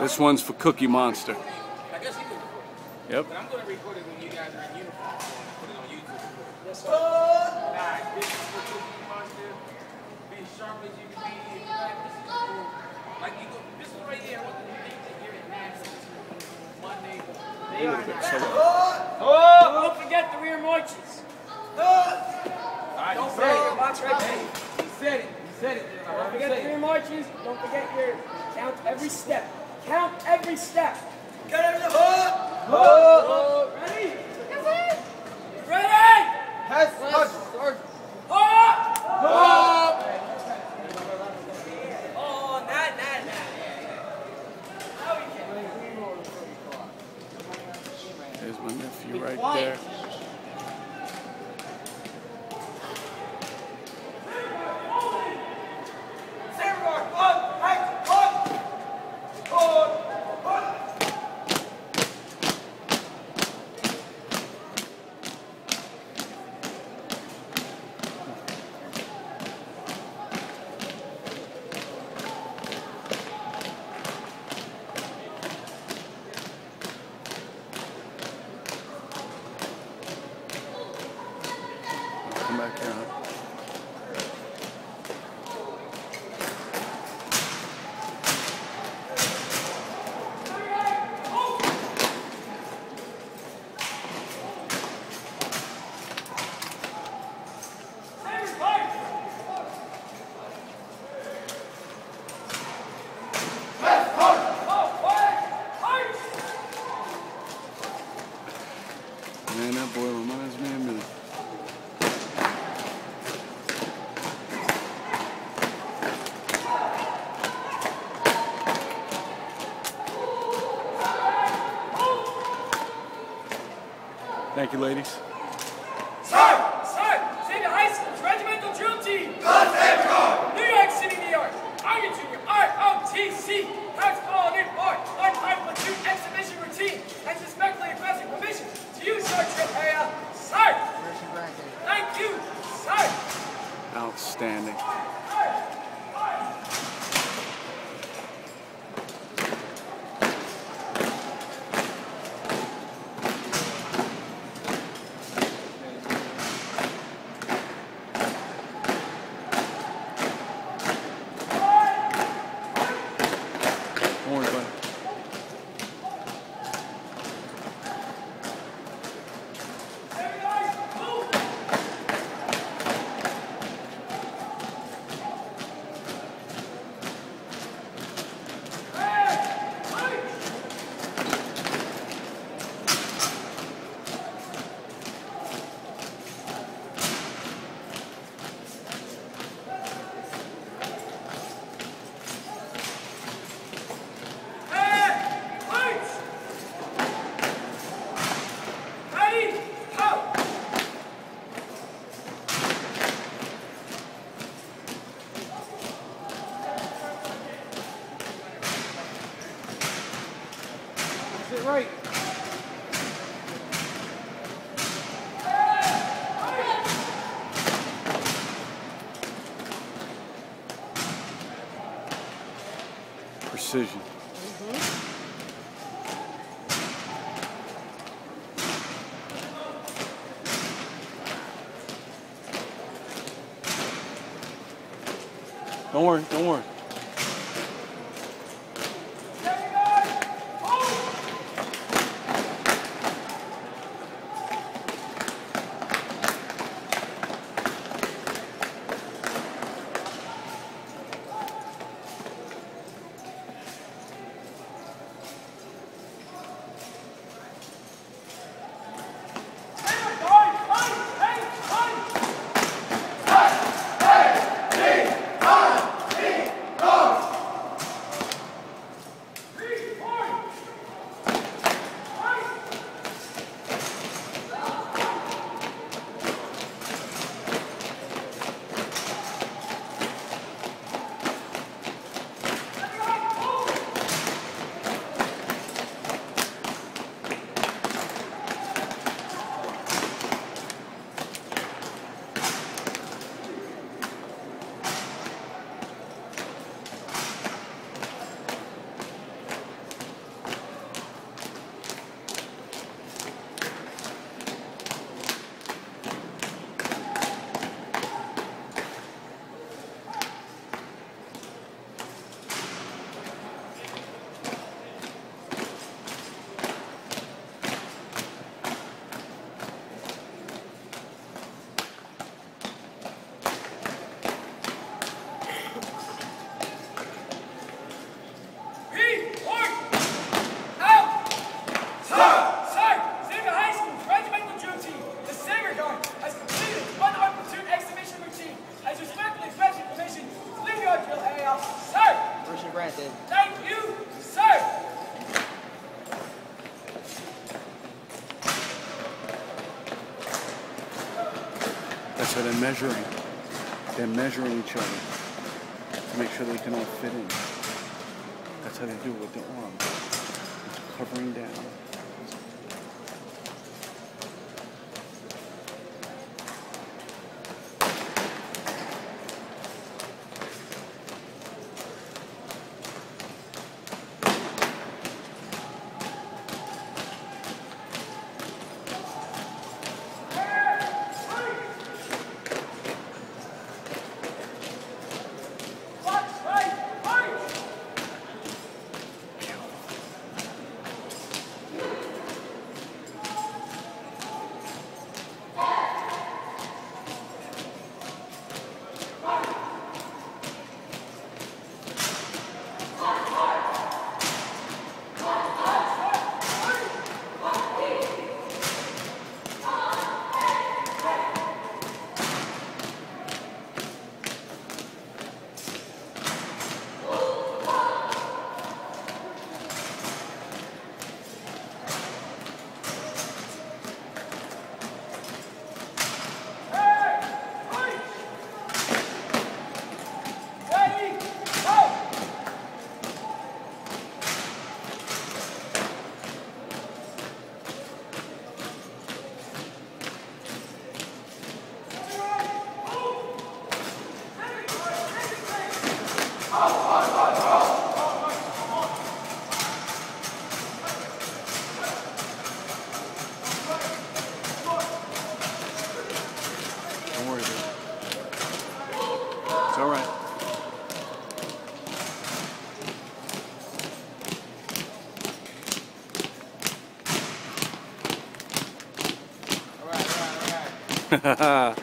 This one's for Cookie Monster. I guess you can record. Yep. But I'm going to record it when you guys are in uniform. Put it on YouTube. Yes, sir. Alright, this is for Cookie Monster. Be as sharp as you can be. If you like, this is cool. Like you go, this is right here. What you think that you're in Nationals Monday. They are not. Oh, don't forget the rear. Alright, Don't your it. right there. He said it. Said it. Don't forget the rear marches. Don't forget your count every step. Count every step. Get him in the hood! Oh, ready? Ready? Head touch. Oh! Oh, nah, nah, nah. Now we can. There's my nephew right there. Thank you, ladies. Sir! Sir! Xavier High School's regimental drill team! New York City, New York! Army Junior ROTC has fallen in for on-time platoon exhibition routine and suspectfully requesting permission to use your trip area. Sir! Thank you, sir! Outstanding. Right. Precision. Don't worry, don't worry. You, sir. That's how they're measuring. They're measuring each other to make sure they can all fit in. That's how they do it with their arm. It's covering down. Don't worry about